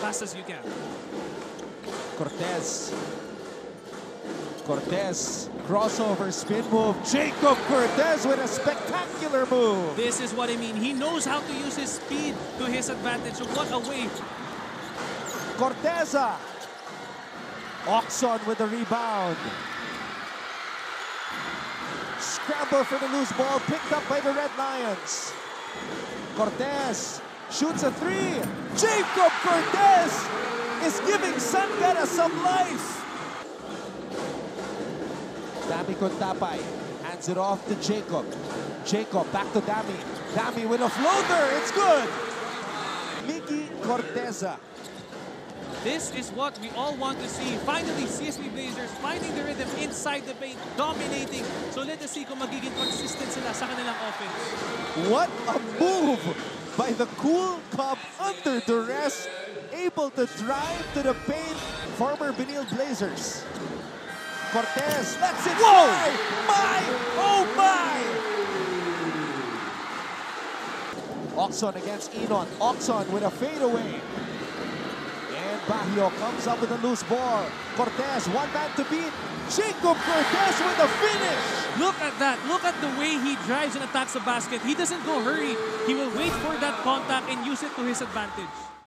fast as you can. Cortez. Cortez, crossover spin move. Jacob Cortez with a spectacular move. This is what I mean. He knows how to use his speed to his advantage. What a way. Corteza. Oxon with the rebound. Scramble for the loose ball, picked up by the Red Lions. Cortez shoots a three. Jacob Cortez is giving San Beda some life. Dami Cuntapay hands it off to Jacob. Jacob back to Dami. Dami with a floater. It's good. Miggy Corteza. This is what we all want to see. Finally, CSB Blazers finding the rhythm inside the paint, dominating. So let us see kung magiging consistent sila sa kanilang offense. What a move by the cool Cub under duress, able to drive to the paint. Former Benilde Blazers. Cortez lets it Whoa! fly. My, oh my! Oxon against Enon. Oxon with a fadeaway. And Bahio comes up with a loose ball. Cortez, one man to beat. Jacob Cortez with the finish. Look at that. Look at the way he drives and attacks the basket. He doesn't go hurry. He will wait for that contact and use it to his advantage.